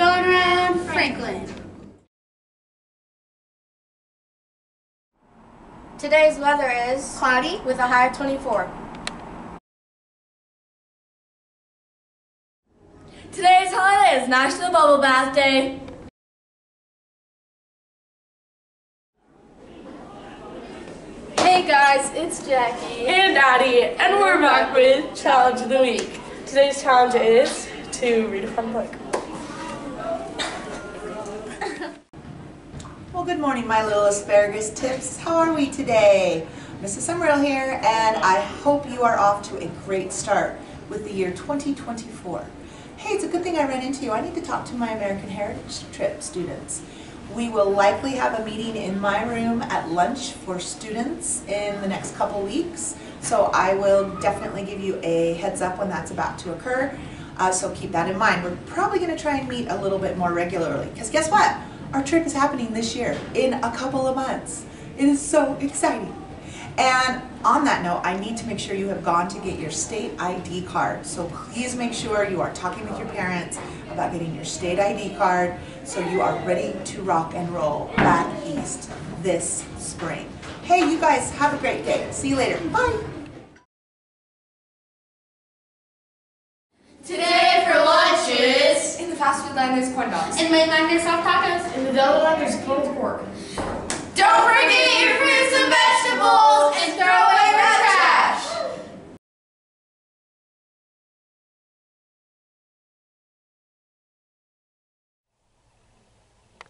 around Franklin. Today's weather is Cloudy. with a high of 24. Today's holiday is National Bubble Bath Day. Hey guys, it's Jackie. And Addie, and we're back with Challenge of the Week. Today's challenge is to read a fun book. Well, good morning, my little asparagus tips. How are we today? Mrs. Summerall here, and I hope you are off to a great start with the year 2024. Hey, it's a good thing I ran into you. I need to talk to my American Heritage Trip students. We will likely have a meeting in my room at lunch for students in the next couple weeks. So I will definitely give you a heads up when that's about to occur. Uh, so keep that in mind. We're probably going to try and meet a little bit more regularly because guess what? Our trip is happening this year in a couple of months. It is so exciting. And on that note, I need to make sure you have gone to get your state ID card. So please make sure you are talking with your parents about getting your state ID card so you are ready to rock and roll back east this spring. Hey, you guys have a great day. See you later. Bye. Today for lunch is. In the fast food line, there's corn dogs. In mainland, there's soft tacos. In the Delta line, there's pulled pork. Don't forget your fruits and vegetables and throw away the trash.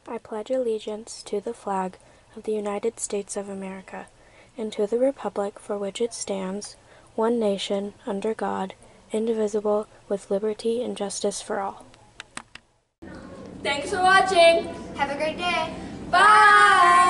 I pledge allegiance to the flag of the United States of America and to the republic for which it stands, one nation, under God, indivisible, with liberty and justice for all. Thanks for watching. Have a great day. Bye!